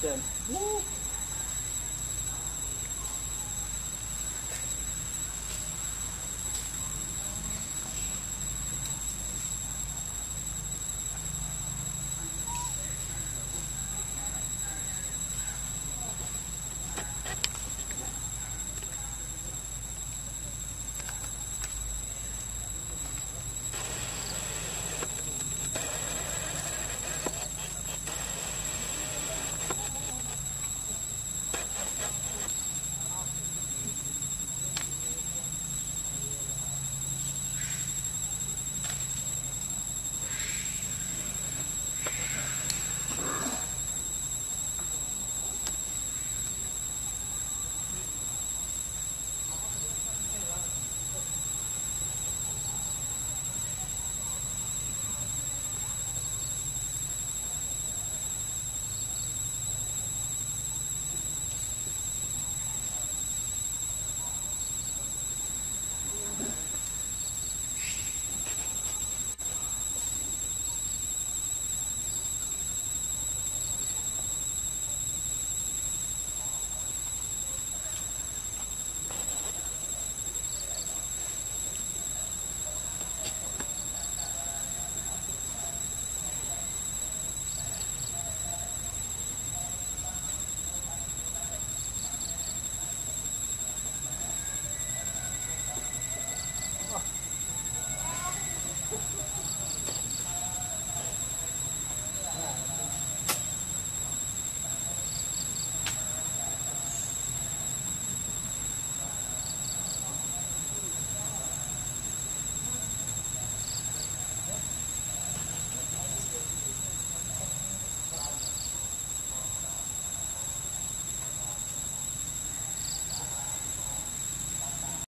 dead. Woo!